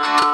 you